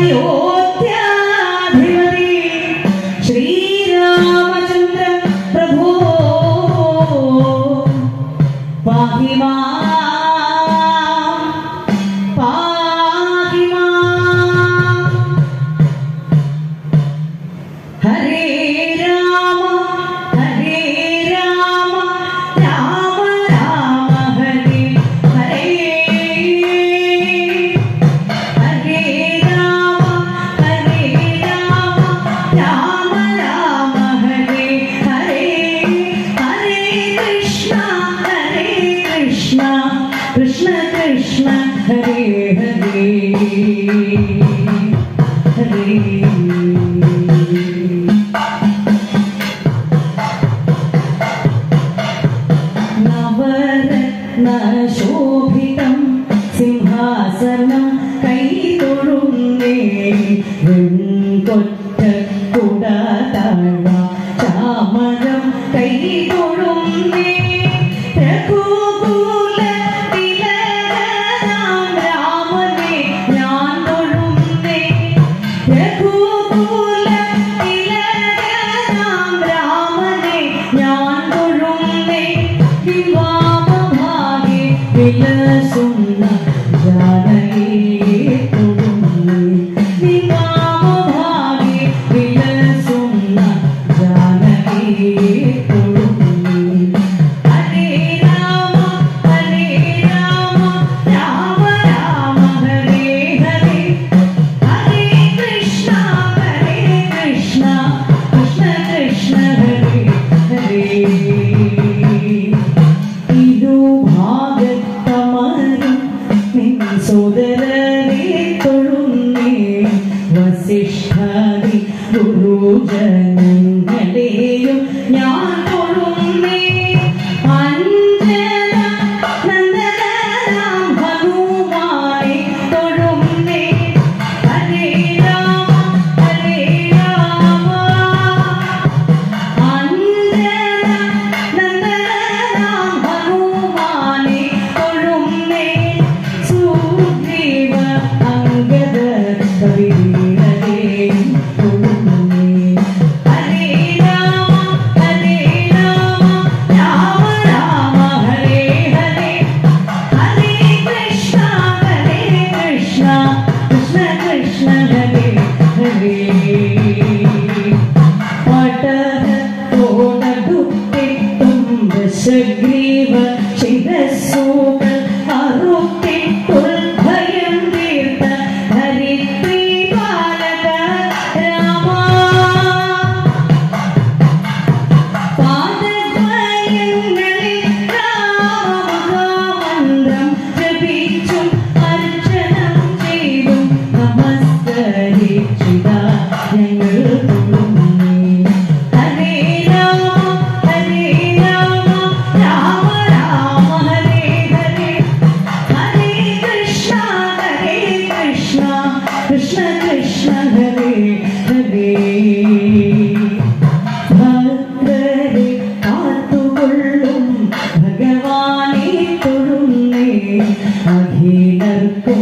唉呦 വെങ്കൊറ്റ കുട താഴ്വ താമരം കൈ തൊഴുന്നേ Yeah. ഗുരുജനങ്ങളെയും said അധീനർക്കും